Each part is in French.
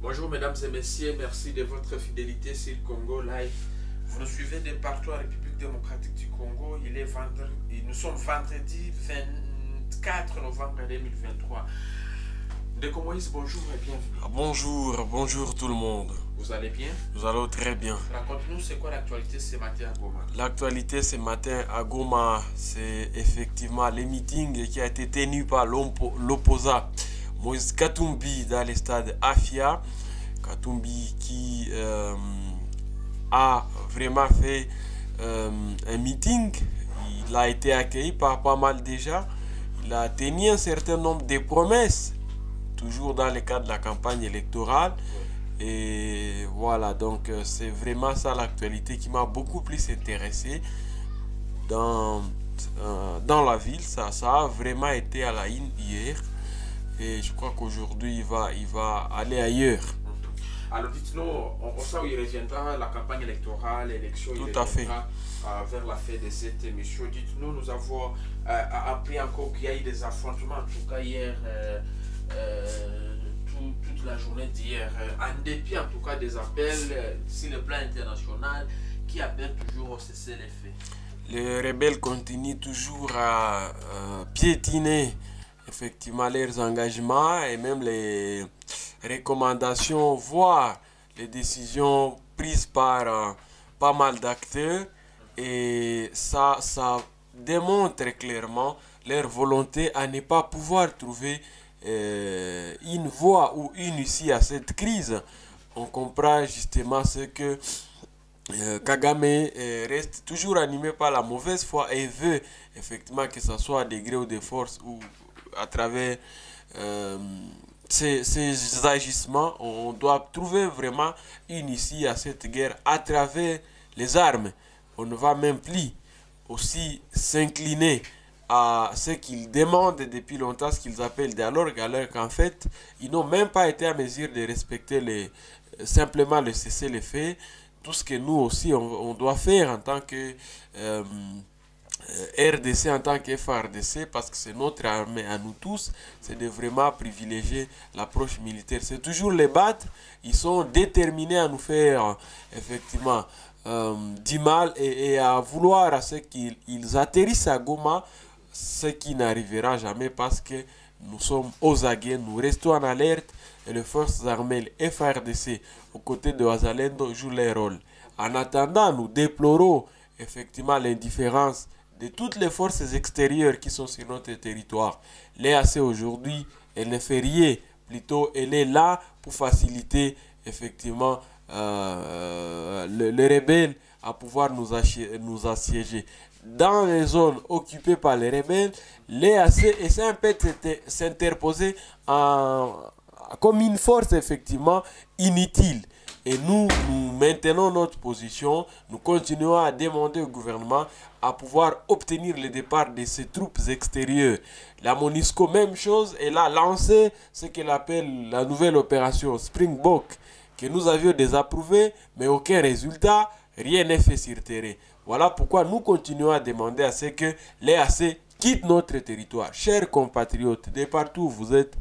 Bonjour mesdames et messieurs, merci de votre fidélité sur le Congo Live. Vous nous suivez de partout en République démocratique du Congo. Il est vendredi, nous sommes vendredi 24 novembre 2023. Deco Moïse, bonjour et bienvenue. Bonjour, bonjour tout le monde. Vous allez bien? Nous allons très bien. Raconte-nous c'est quoi l'actualité ce matin à Goma? L'actualité ce matin à Goma, c'est effectivement le meeting qui a été tenu par l'opposant Moïse Katumbi dans le stade Afia. Katumbi qui euh, a vraiment fait euh, un meeting. Il a été accueilli par pas mal déjà. Il a tenu un certain nombre de promesses, toujours dans le cadre de la campagne électorale. Et voilà, donc euh, c'est vraiment ça l'actualité qui m'a beaucoup plus intéressé dans, euh, dans la ville. Ça, ça a vraiment été à la une hier. Et je crois qu'aujourd'hui, il va, il va aller ailleurs. Alors dites-nous, on, on sait où il reviendra la campagne électorale, l'élection, il Tout à fait. reviendra euh, vers la fin de cette émission. Dites-nous, nous avons euh, appris encore qu'il y a eu des affrontements, en tout cas hier, tout- toute la journée d'hier, euh, en dépit en tout cas des appels euh, sur le plan international qui appellent toujours au cessez-le-feu? Les rebelles continuent toujours à euh, piétiner effectivement leurs engagements et même les recommandations, voire les décisions prises par euh, pas mal d'acteurs. Et ça, ça démontre clairement leur volonté à ne pas pouvoir trouver euh, une voie ou une issue à cette crise. On comprend justement ce que euh, Kagame euh, reste toujours animé par la mauvaise foi et veut effectivement que ce soit à degré ou de force ou à travers euh, ces, ces agissements, on doit trouver vraiment une issue à cette guerre à travers les armes. On ne va même plus aussi s'incliner à ce qu'ils demandent depuis longtemps, ce qu'ils appellent dialogue, alors qu'en fait, ils n'ont même pas été à mesure de respecter les, simplement le cessez-le-feu tout ce que nous aussi on, doit faire en tant que euh, euh, RDC, en tant que FRDC, parce que c'est notre armée à nous tous, c'est de vraiment privilégier l'approche militaire. C'est toujours les battre, ils sont déterminés à nous faire effectivement euh, du mal et, à vouloir à ce qu'ils ils atterrissent à Goma, ce qui n'arrivera jamais parce que nous sommes aux aguets, nous restons en alerte et les forces armées FRDC aux côtés de Wazalendo jouent leur rôle. En attendant, nous déplorons effectivement l'indifférence de toutes les forces extérieures qui sont sur notre territoire. L'EAC aujourd'hui, elle ne fait rien, plutôt elle est là pour faciliter effectivement euh, le- les rebelles à pouvoir nous assiéger. Dans les zones occupées par les rebelles, un peu de s'inter- s'interposer comme une force effectivement inutile. Et nous, nous maintenons notre position, nous continuons à demander au gouvernement à pouvoir obtenir le départ de ces troupes extérieures. La MONUSCO, même chose, elle a lancé ce qu'elle appelle la nouvelle opération Springbok, que nous avions désapprouvé, mais aucun résultat, rien n'est fait sur terrain. Voilà pourquoi nous continuons à demander à ce que l'EAC quitte notre territoire. Chers compatriotes, de partout où vous êtes,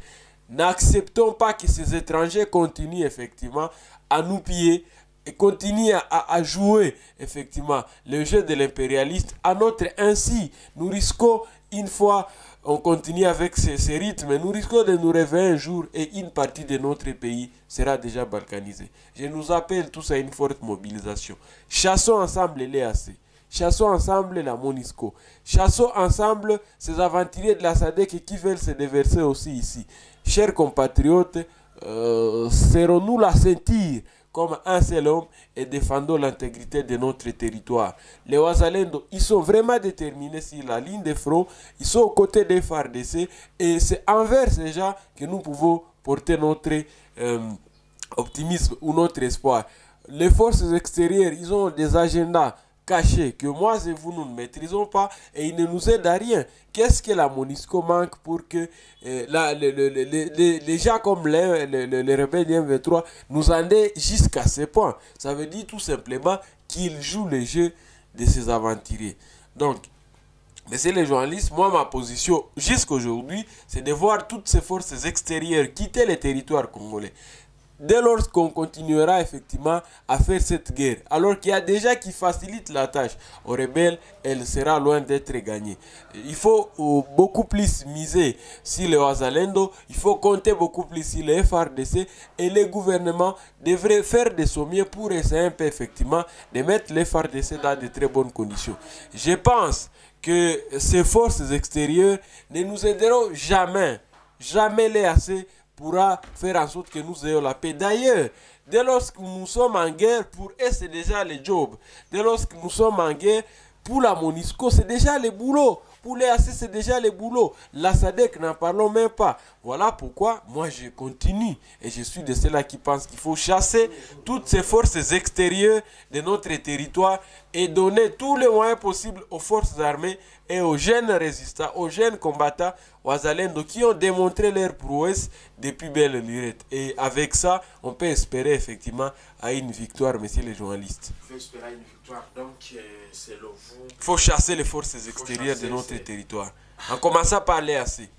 n'acceptons pas que ces étrangers continuent effectivement à nous piller et continuent à- à jouer effectivement le jeu de l'impérialiste à notre ainsi. Nous risquons une fois on continue avec ce, ce rythme, nous risquons de nous réveiller un jour et une partie de notre pays sera déjà balkanisée. Je nous appelle tous à une forte mobilisation. Chassons ensemble l'EAC. Chassons ensemble la Monisco. Chassons ensemble ces aventuriers de la SADC qui veulent se déverser aussi ici. Chers compatriotes, euh, serrons-nous la ceinture comme un seul homme et défendons l'intégrité de notre territoire. Les Ouazalendo, ils sont vraiment déterminés sur la ligne de front, ils sont aux côtés des FARDC et c'est envers ces gens que nous pouvons porter notre euh, optimisme ou notre espoir. Les forces extérieures, ils ont des agendas cachés que moi et vous nous ne maîtrisons pas et ils ne nous aident à rien. Qu'est-ce que la MONUSCO manque pour que euh, les gens comme les, les, les- les rebelles du M23 nous en aient jusqu'à ce point Ça veut dire tout simplement qu'ils jouent le jeu de ces aventuriers. Donc, Messieurs les journalistes, moi, ma position jusqu'aujourd'hui, c'est de voir toutes ces forces extérieures quitter le territoire congolais. Dès lors qu'on continuera effectivement à faire cette guerre, alors qu'il y a déjà qui facilite la tâche aux rebelles, elle sera loin d'être gagnée. Il faut euh, beaucoup plus miser sur le Wazalendo, il faut compter beaucoup plus sur le FRDC et le gouvernement devrait faire de son mieux pour essayer un peu effectivement de mettre le FRDC dans de très bonnes conditions. Je pense que ces forces extérieures ne nous aideront jamais, jamais les assez pourra faire en sorte que nous ayons la paix. D'ailleurs, dès lors que nous sommes en guerre, pour eux c'est déjà le job. Dès lors que nous sommes en guerre, pour la MONUSCO c'est déjà le boulot. Pour les AC c'est déjà le boulot. La SADEC n'en parlons même pas. Voilà pourquoi moi je continue et je suis de ceux-là qui pensent qu'il faut chasser toutes ces forces extérieures de notre territoire et donner tous les moyens possibles aux forces armées et aux jeunes résistants, aux jeunes combattants, aux Azalendo qui ont démontré leur prouesse depuis belle lurette. Et avec ça, on peut espérer effectivement à une victoire, messieurs les journalistes. Il faut espérer une victoire. Donc, euh, Il faut chasser les forces extérieures de notre territoire. En commençant par l'EAC,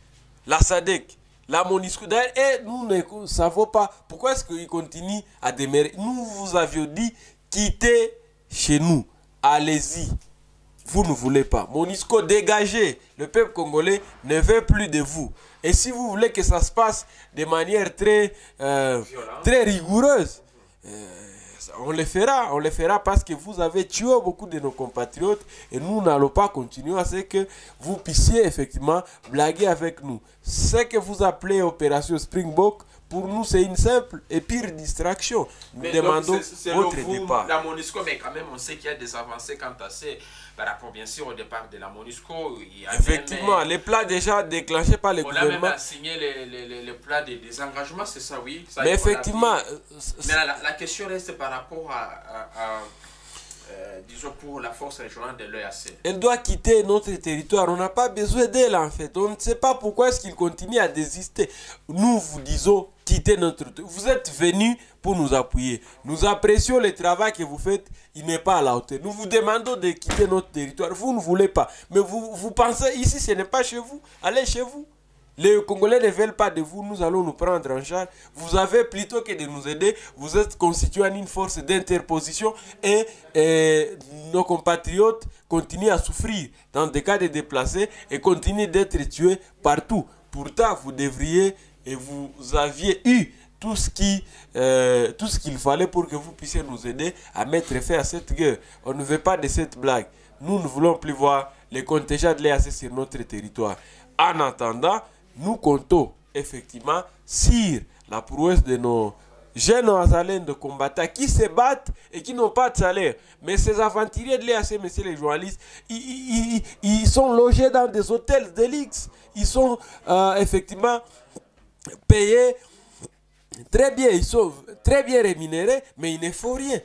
la SADEC, la MONUSCO. D'ailleurs, et nous ne savons pas pourquoi est-ce qu'ils continuent à demeurer. Nous vous avions dit, quittez chez nous. Allez-y. Vous ne voulez pas. MONUSCO, dégagez. Le peuple congolais ne veut plus de vous. Et si vous voulez que ça se passe de manière très, euh, très rigoureuse, euh, on le fera, on le fera parce que vous avez tué beaucoup de nos compatriotes et nous n'allons pas continuer à ce que vous puissiez effectivement blaguer avec nous. Ce que vous appelez opération Springbok, pour nous c'est une simple et pire distraction. Nous Mais donc, demandons votre vous, départ. La MONUSCO, mais quand même, on sait qu'il y a des avancées quant à ça par rapport, bien sûr, au départ de la MONUSCO. Il y a Effectivement, même, les plans déjà déclenchés par le on a même gouvernement. signé les, les, les, les plans de désengagement, c'est ça, oui? Ça, Mais effectivement, Mais la, la- la question reste par rapport à, à- à, euh, disons, pour la force régionale de l'EAC. elle doit quitter notre territoire. On n'a pas besoin d'elle en fait. On ne sait pas pourquoi est-ce qu'il continue à désister. Nous vous disons quittez notre. Vous êtes venus pour nous appuyer. Nous apprécions le travail que vous faites. Il n'est pas à la hauteur. Nous vous demandons de quitter notre territoire. Vous ne voulez pas. Mais vous, vous pensez ici, ce n'est pas chez vous. Allez chez vous. Les Congolais ne veulent pas de vous, nous allons nous prendre en charge. Vous avez plutôt que de nous aider, vous êtes constitué en une force d'interposition et, et nos compatriotes continuent à souffrir dans des cas de déplacés et continuent d'être tués partout. Pourtant, vous devriez et vous aviez eu tout ce qui euh, tout ce qu'il fallait pour que vous puissiez nous aider à mettre fin à cette guerre. On ne veut pas de cette blague. Nous ne voulons plus voir les contingents de l'EAC sur notre territoire. En attendant, nous comptons effectivement sur la prouesse de nos jeunes Azalènes de combattants qui se battent et qui n'ont pas de salaire. Mais ces aventuriers de l'EAC, messieurs les journalistes, ils, sont logés dans des hôtels de luxe. Ils sont euh, effectivement payés très bien, ils sont très bien rémunérés, mais il ne faut rien.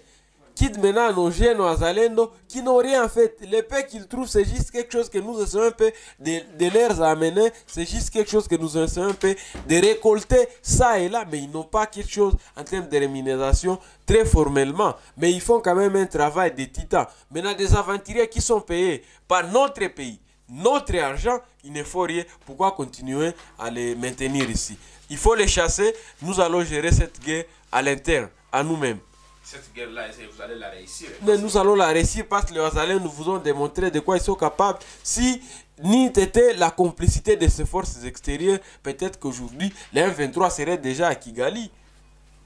Quitte maintenant nos jeunes aux Azalendo qui n'ont rien fait. Les paix qu'ils trouvent, c'est juste quelque chose que nous essayons un peu de, de leur amener. C'est juste quelque chose que nous essayons un peu de récolter ça et là. Mais ils n'ont pas quelque chose en termes de rémunération très formellement. Mais ils font quand même un travail de titan. Maintenant, des aventuriers qui sont payés par notre pays, notre argent, il ne faut rien. Pourquoi continuer à les maintenir ici? Il faut les chasser. Nous allons gérer cette guerre à l'interne, à nous-mêmes. Cette guerre-là, vous allez la réussir? Mais nous allons la réussir parce que les Azaliens nous vous ont démontré de quoi ils sont capables. Si ni était la complicité de ces forces extérieures, peut-être qu'aujourd'hui, les M23 seraient déjà à Kigali.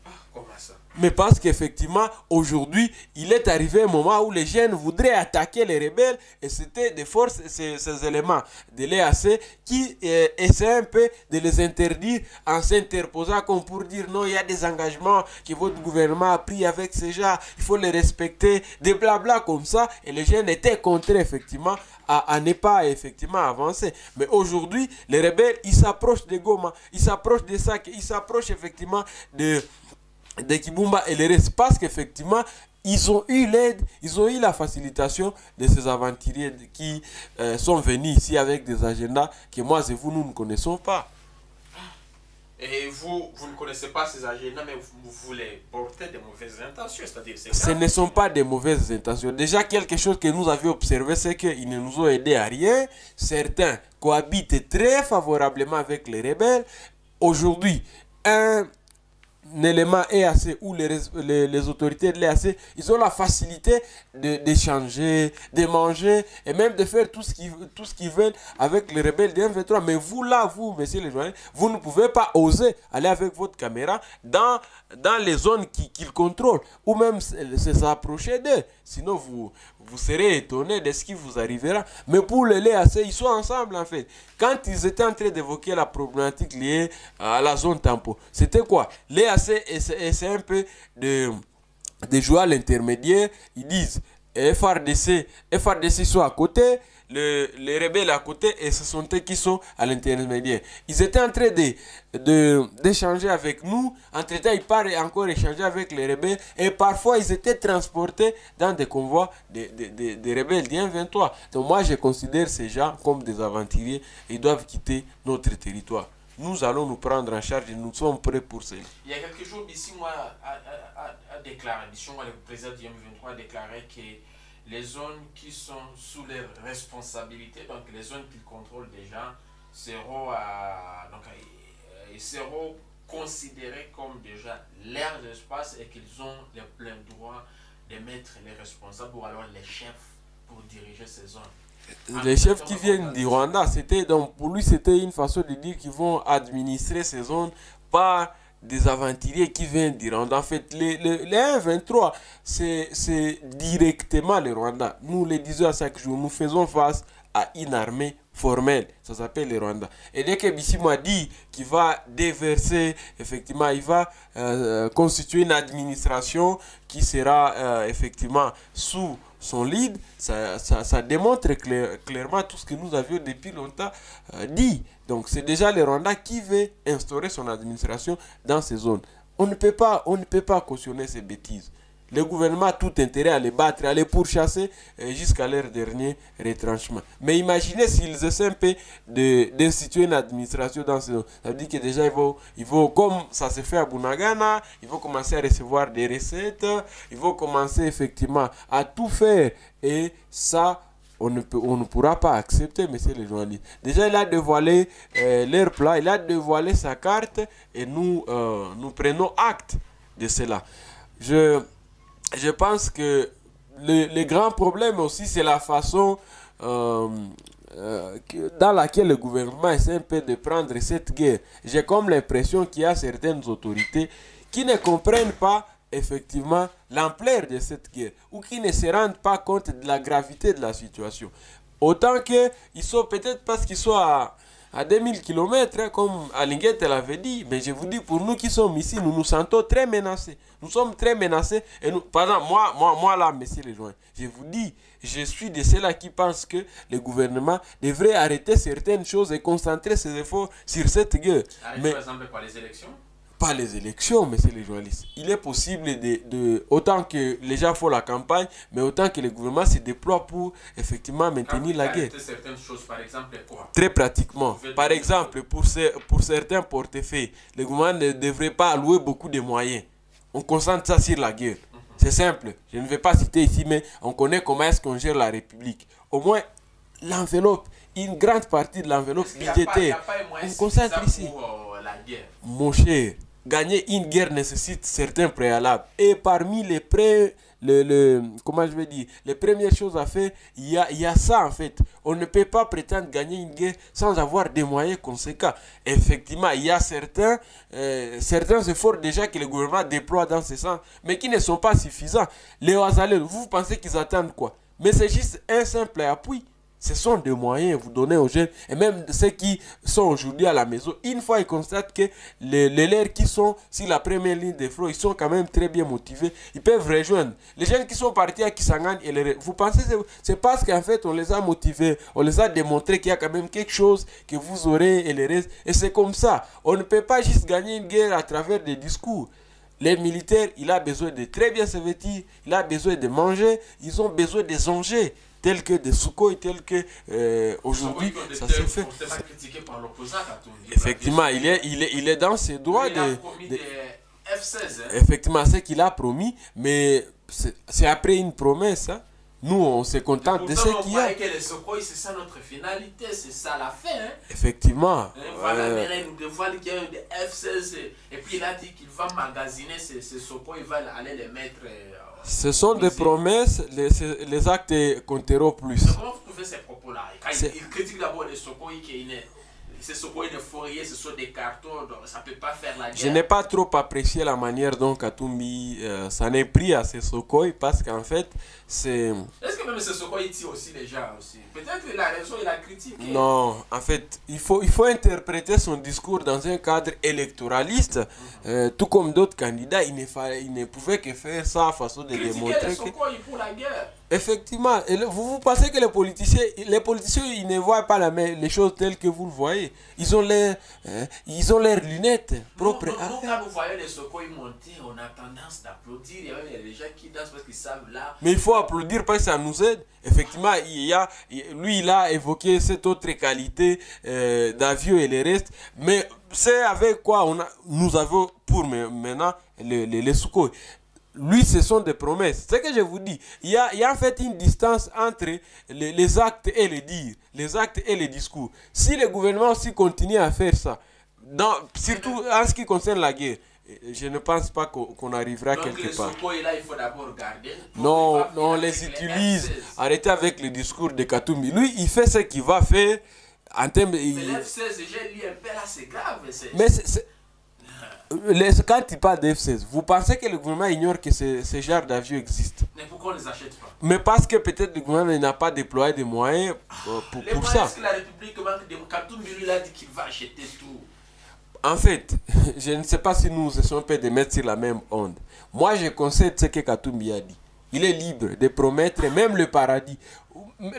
Ah, comment ça? Mais parce qu'effectivement, aujourd'hui, il est arrivé un moment où les jeunes voudraient attaquer les rebelles et c'était des forces, ces, ces éléments de l'EAC qui euh, essaient un peu de les interdire en s'interposant comme pour dire non, il y a des engagements que votre gouvernement a pris avec ces gens, il faut les respecter, des blabla comme ça. Et les jeunes étaient contraints effectivement à, à ne pas effectivement avancer. Mais aujourd'hui, les rebelles, ils s'approchent de Goma, ils s'approchent de ça, ils s'approchent effectivement de de Kibumba et le reste parce qu'effectivement ils ont eu l'aide, ils ont eu la facilitation de ces aventuriers qui euh, sont venus ici avec des agendas que moi et vous, nous ne connaissons pas. Et vous, vous ne connaissez pas ces agendas, mais vous, voulez porter de mauvaises intentions, c'est-à-dire c'est Ce ne sont pas des mauvaises intentions. Déjà, quelque chose que nous avions observé, c'est qu'ils ne nous ont aidés à rien. Certains cohabitent très favorablement avec les rebelles. Aujourd'hui, un élément EAC ou les, les, autorités de l'EAC, ils ont la facilité d'échanger, de, manger et même de faire tout ce qu'ils veulent avec les rebelles de M23. Mais vous là, vous, messieurs les journalistes, vous ne pouvez pas oser aller avec votre caméra dans, dans les zones qui- qu'ils contrôlent ou même se se s'approcher d'eux. Sinon, vous, vous serez étonné de ce qui vous arrivera. Mais pour les l'EAC, ils sont ensemble en fait. Quand ils étaient en train d'évoquer la problématique liée à la zone tampon, c'était quoi? L'EAC essa- essaie un peu de, de jouer à l'intermédiaire. Ils disent FRDC, FRDC sont à côté, le, les rebelles à côté et ce sont eux qui sont à l'intermédiaire. Ils étaient en train de, de, d'échanger avec nous. Entre-temps, ils partent encore échanger avec les rebelles et parfois ils étaient transportés dans des convois des de, de, de rebelles du 23 Donc moi, je considère ces gens comme des aventuriers. Ils doivent quitter notre territoire. Nous allons nous prendre en charge et nous sommes prêts pour cela. Il y a quelques jours, ici, moi, a, a, a, a le président du M23 a déclaré que les zones qui sont sous leur responsabilité, donc les zones qu'ils contrôlent déjà, seront, à, donc, euh, ils seront considérés comme déjà leurs espaces et qu'ils ont le plein droit de mettre les responsables ou alors les chefs pour diriger ces zones. Les chefs qui viennent du Rwanda, c'était donc pour lui c'était une façon de dire qu'ils vont administrer ces zones par des aventuriers qui viennent du Rwanda. En fait, les, les, les 1-23, c'est directement le Rwanda. Nous le disons à chaque jour, nous faisons face à une armée formelle. Ça s'appelle le Rwanda. Et dès que Bissimo a dit qu'il va déverser, effectivement, il va euh, constituer une administration qui sera euh, effectivement sous son lead, ça, ça, démontre clair- clairement tout ce que nous avions depuis longtemps euh, dit. Donc c'est déjà le Rwanda qui veut instaurer son administration dans ces zones. On ne peut pas, on ne peut pas cautionner ces bêtises. Le gouvernement a tout intérêt à les battre, à les pourchasser euh, jusqu'à leur dernier retranchement. Mais imaginez s'ils essaient un peu d'instituer une administration dans zones. Ça veut dire que déjà, comme ça se fait à Bunagana, ils vont commencer à recevoir des recettes, ils vont commencer effectivement à tout faire. Et ça, on ne, pourra pas accepter, monsieur le journaliste. Déjà, il a dévoilé euh, leur plan, il a dévoilé sa carte et nous, euh, nous prenons acte de cela. Je, je pense que le, grand problème aussi, c'est la façon euh, euh, dans laquelle le gouvernement essaie un peu de prendre cette guerre. J'ai comme l'impression qu'il y a certaines autorités qui ne comprennent pas effectivement l'ampleur de cette guerre ou qui ne se rendent pas compte de la gravité de la situation. Autant que ils sont peut-être parce qu'ils sont à, à 2000 km, comme Alinguette l'avait dit, mais je vous dis, pour nous qui sommes ici, nous nous sentons très menacés. Nous sommes très menacés. Et nous, par exemple, moi, moi, moi là, messieurs les joints, je vous dis, je suis de ceux-là qui pensent que le gouvernement devrait arrêter certaines choses et concentrer ses efforts sur cette guerre. Arrêtez Mais par exemple par les élections. Pas les élections, messieurs les journalistes. Il est possible de, de- autant que les gens font la campagne, mais autant que le gouvernement se déploie pour effectivement maintenir la guerre. Certaines choses, par exemple, quoi Très pratiquement. Par exemple, pour, ce- pour certains portefeuilles, le gouvernement ne devrait pas allouer beaucoup de moyens. On concentre ça sur la guerre. C'est simple. Je ne vais pas citer ici, mais on connaît comment est-ce qu'on gère la République. Au moins, l'enveloppe, une grande partie de l'enveloppe budgétaire, on concentre ici. pour euh, la guerre. Mon cher, gagner une guerre nécessite certains préalables. Et parmi les pré, le, le- comment je dire, les premières choses à faire, il y a, y a ça en fait. On ne peut pas prétendre gagner une guerre sans avoir des moyens conséquents. Effectivement, il y a certains, euh, certains efforts déjà que le gouvernement déploie dans ce sens, mais qui ne sont pas suffisants. Les Ouazalais, vous pensez qu'ils attendent quoi? Mais c'est juste un simple appui. Ce sont des moyens que vous donnez aux jeunes et même ceux qui sont aujourd'hui à la maison. Une fois ils constatent que les, les leurs qui sont sur la première ligne de front, ils sont quand même très bien motivés. Ils peuvent rejoindre. Les jeunes qui sont partis à Kisangani, et les- vous pensez que c'est- c'est parce qu'en fait on les a motivés, on les a démontré qu'il y a quand même quelque chose que vous aurez et les restes. Et c'est comme ça. On ne peut pas juste gagner une guerre à travers des discours. Les militaires, il a besoin de très bien se vêtir, il a besoin de manger, ils ont besoin des engins tels que des Sukhoi, tels que euh, aujourd'hui, ça se fait. par. Effectivement, il est, il est, il est dans ses droits Il a de, promis de- des F-16. hein. effectivement ce qu'il a promis, mais c'est c'est après une promesse. hein. Nous, on se contente de ce qu'il y a. c'est ça notre finalité, c'est ça la fin. Hein. Effectivement. Voilà, euh, il nous dévoile qu'il y a des F-16 et puis il a dit qu'il va magasiner ces, ces Sukhoi, il va aller les mettre. Ce sont des promesses, les, les actes compteront plus. C'est comment vous trouvez ces propos-là Quand il, il critique d'abord les Sukhoi, qui ne- ces Sukhoi ne font rien, ce sont des cartons, donc ça ne peut pas faire la guerre. Je n'ai pas trop apprécié la manière dont Katumbi euh, s'en est pris à ces Sokoi parce qu'en fait, c'est. Est-ce que même ce Sukhoi, il tire aussi les gens aussi? Peut-être qu'il a raison, il a critiqué. Non, en fait, il faut, il faut interpréter son discours dans un cadre électoraliste. Euh, tout comme d'autres candidats, il ne, fallait, il ne pouvait que faire ça façon de Critiquer démontrer les que. Pour la guerre. Effectivement, et le- vous, vous pensez que les politiciens, les politiciens, ils ne voient pas la les choses telles que vous le voyez. Ils ont leurs, hein, ils ont leurs lunettes propres. Nous, nous, quand nous voyons les Sukhoi monter, on a tendance d'applaudir. Il y a des gens qui dansent parce qu'ils savent là. Mais il faut applaudir parce que ça nous aide. Effectivement, il y a, lui, il a évoqué cette autre qualité euh, d'avion et les restes. Mais c'est avec quoi on a, nous avons pour maintenant les, les, les. Lui, ce sont des promesses. C'est ce que je vous dis. Il y a, il y a en fait une distance entre les, les actes et les dires, les actes et les discours. Si le gouvernement aussi continue à faire ça, dans, surtout en ce qui concerne la guerre, je ne pense pas qu'on arrivera Donc quelque part. Là, il faut d'abord garder. Non, non, on les utilise. F-16. Arrêtez avec le discours de Katumbi. Lui, il fait ce qu'il va faire en termes. Mais il- les F-16, j'ai lu un peu là, c'est grave. Mais c'est- les- quand il parle de F-16, vous pensez que le gouvernement ignore que ce, ce genre d'avion existe? Mais pourquoi on ne les achète pas? Mais parce que peut-être le gouvernement n'a pas déployé des moyens euh, pour, Les pour moyens, ça. est-ce que la République manque de il a dit qu'il va acheter tout. En fait, je ne sais pas si nous sommes pas de mettre sur la même onde. Moi, je concède ce que Katumbi a dit. Il est libre de promettre même le paradis.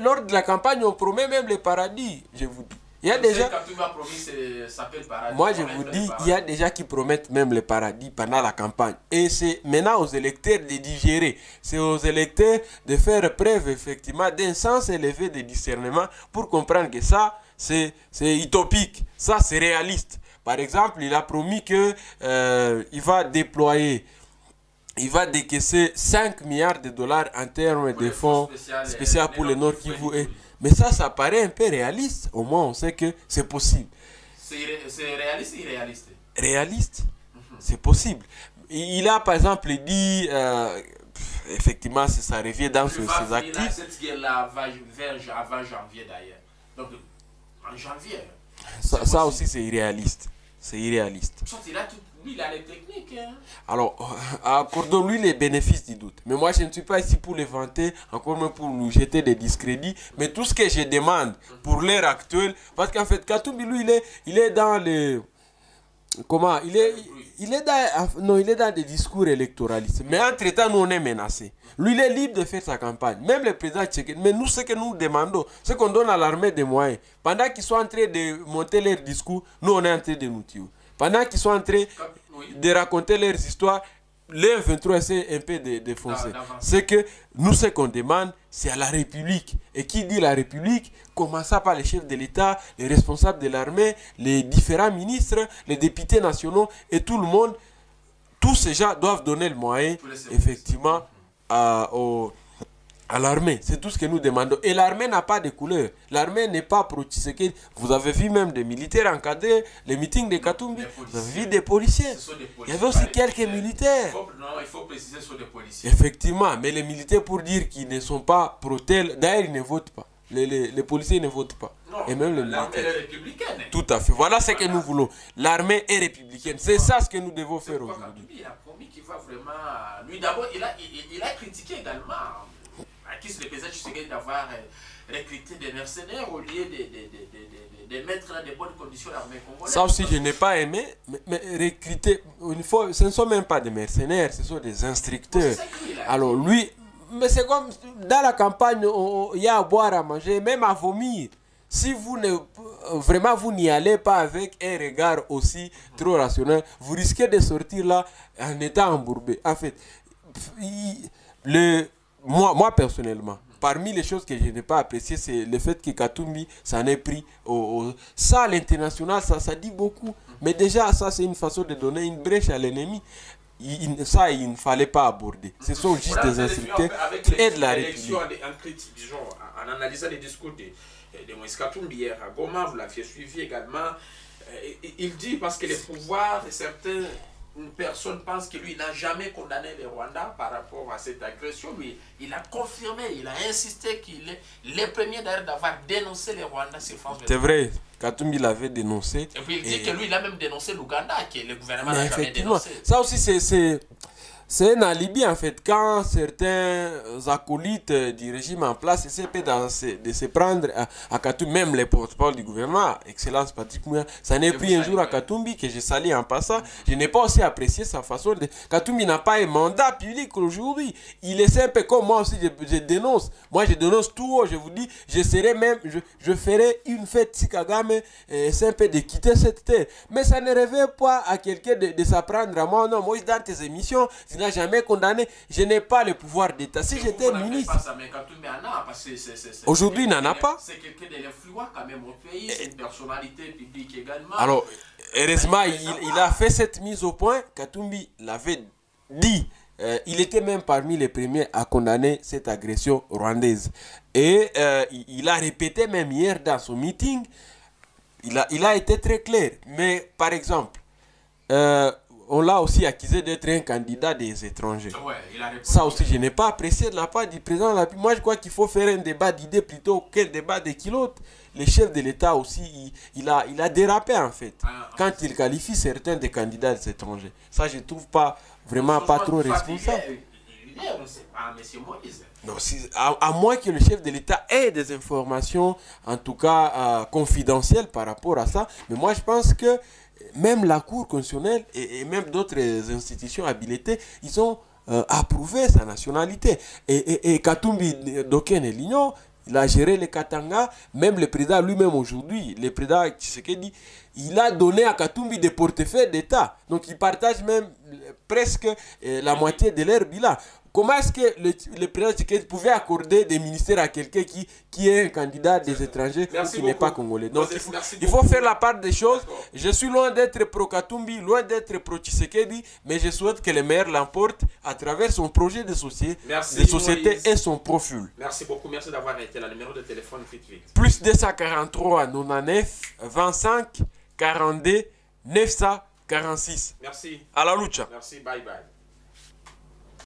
Lors de la campagne, on promet même le paradis, je vous dis. Il y a déjà... promis. Moi, je vous dis, il y a gens qui promettent même le paradis pendant la campagne. Et c'est maintenant aux électeurs de digérer. C'est aux électeurs de faire preuve, effectivement, d'un sens élevé de discernement pour comprendre que ça, c'est utopique. Ça, c'est réaliste. Par exemple, il a promis que euh, va déployer, il va décaisser 5 milliards de dollars en termes de fonds spéciaux, les- pour le Nord Kivu. Kivu. Et- Mais ça, ça paraît un peu réaliste. Au moins, on sait que c'est possible C'est réaliste ou irréaliste réaliste. C'est possible. Il a par exemple dit, euh, effectivement, ça revient dans Tu ses, actifs. cette guerre-là va vers avant janvier d'ailleurs. Donc, en janvier. Ça, aussi, c'est irréaliste. C'est irréaliste. Soit il a tout, lui, il a les techniques. Hein. Alors, accordons-lui les bénéfices du doute. Mais moi, je ne suis pas ici pour les vanter, encore moins pour nous jeter des discrédits. Mais tout ce que je demande pour l'ère actuelle, parce qu'en fait, Katumbi, lui, il est, il est dans les. Comment Il est, il est dans, non, il est dans des discours électoralistes. Mais entre-temps, nous, on est menacés. Lui, il est libre de faire sa campagne. Même le président Tshisekedi. Mais nous, ce que nous demandons, c'est qu'on donne à l'armée des moyens. Pendant qu'ils sont en train de monter leurs discours, nous, on est en train de nous tuer. Pendant qu'ils sont en train de raconter leurs histoires, les 23 essaient un peu d'avancer. C'est que nous, ce qu'on demande, c'est à la République. Et qui dit la République Commençant par les chefs de l'État, les responsables de l'armée, les différents ministres, les députés nationaux et tout le monde. Tous ces gens doivent donner le moyen, effectivement, à, au- à l'armée. C'est tout ce que nous demandons. Et l'armée n'a pas de couleur. L'armée n'est pas pro Tshisekedi. Vous avez vu même des militaires encadrer les meetings de Katumbi. Vous avez vu des policiers. Ce Il y avait aussi quelques militaires. Il faut- non, il faut préciser ce sont des policiers. Effectivement, mais les militaires, pour dire qu'ils ne sont pas pro-tel, d'ailleurs, ils ne votent pas. Les, les- les policiers ne votent pas. Non, Et même les l'armée est républicaine. Tout à fait. Voilà ce que nous voulons. L'armée est républicaine. C'est ça ce que nous devons faire aujourd'hui. Il a promis qu'il va vraiment. Lui, d'abord, il a, il, il a critiqué également qui le président Tshisekedi d'avoir euh, recruté des mercenaires au lieu de, de, de, de, de, de mettre dans de bonnes conditions l'armée congolaise. Ça aussi, je n'ai pas aimé. Mais, mais recruter, une fois, ce ne sont même pas des mercenaires, ce sont des instructeurs. Il Alors lui, mais c'est comme dans la campagne, il y a à boire, à manger, même à vomir. si vous ne vraiment vous n'y allez pas avec un regard aussi trop rationnel, vous risquez de sortir là en étant embourbé. En fait, il- le, moi, moi personnellement, parmi les choses que je n'ai pas appréciées, c'est le fait que Katumbi s'en est pris au, au- ça à l'international, ça, ça dit beaucoup. Mais déjà, ça c'est une façon de donner une brèche à l'ennemi. Il- ça, il ne fallait pas aborder. Ce sont juste Voilà, des avec et de la République. en, en critique, disons, en, en analysant les discours de, de Moïse Katumbi hier à Goma, vous l'aviez suivi également, euh, il- dit parce que les pouvoirs et certaines personnes pensent que lui n'a jamais condamné le Rwanda par rapport à cette agression. Lui, il a confirmé, il a insisté qu'il est le premier d'ailleurs d'avoir dénoncé le Rwanda sur France C'est 24. vrai, Katumbi l'avait dénoncé. Et puis il dit Et- que lui, il a même dénoncé l'Ouganda, que le gouvernement n'a jamais dénoncé. ça aussi c'est- c'est un alibi en fait. Quand certains acolytes du régime en place essaient de se, de se prendre à, à même les porte-parole du gouvernement, Excellence Patrick Mouya, ça n'est pris un jour à. Katumbi que je salue en passant. Je n'ai pas aussi apprécié sa façon de. Katumbi n'a pas un mandat public aujourd'hui. Il est simple comme moi aussi, je, je dénonce. Moi je dénonce tout haut, je vous dis, je serai même, je, je ferai une fête si Kagame euh, simple de quitter cette terre. Mais ça ne réveille pas à quelqu'un de, de s'apprendre à moi. Non, Moïse, dans tes émissions, tu n'as jamais condamné. Je n'ai pas le pouvoir d'État. Si j'étais ministre. Aujourd'hui, il n'en a pas. C'est quelqu'un de l'influent quand même au pays, c'est une personnalité publique également. Alors, heureusement, il, il a fait cette mise au point. Katumbi l'avait dit. Euh, il était même parmi les premiers à condamner cette agression rwandaise. Et euh, il, il a répété même hier dans son meeting, il a, il a été très clair. Mais par exemple, euh, on l'a aussi accusé d'être un candidat des étrangers. Ouais, il a répondu. Ça aussi, je n'ai pas apprécié de la part du président de la. Moi, je crois qu'il faut faire un débat d'idées plutôt qu'un débat de kilotes. Le chef de l'État aussi, il, il a, il a dérapé en fait. Ah, Quand il qualifie certains des candidats des étrangers. Ça, je trouve pas vraiment pas trop responsable. Ne. Non, à, à moins que le chef de l'État ait des informations, en tout cas euh, confidentielles par rapport à ça. Mais moi, je pense que même la Cour constitutionnelle et, même d'autres institutions habilitées, ils ont euh, approuvé sa nationalité. Et, Katumbi d'aucun et l'Union, il a géré les Katanga, même le président lui-même aujourd'hui, le président Tshisekedi, il a donné à Katumbi des portefeuilles d'État. Donc il partage même euh, presque euh, la moitié de leur bilan. Comment est-ce que le, le président Tshisekedi pouvait accorder des ministères à quelqu'un qui, qui est un candidat des étrangers ou qui n'est pas congolais? Donc il faut, il faire la part des choses. Je suis loin d'être pro-Katumbi, loin d'être pro-Tshisekedi, mais je souhaite que le maire l'emporte à travers son projet de, société, de société Moïse. et son profil. Merci beaucoup, merci d'avoir été là. Numéro de téléphone, vite, vite. Plus 243 99 25 42 946. Merci, À la lucha. merci, bye bye.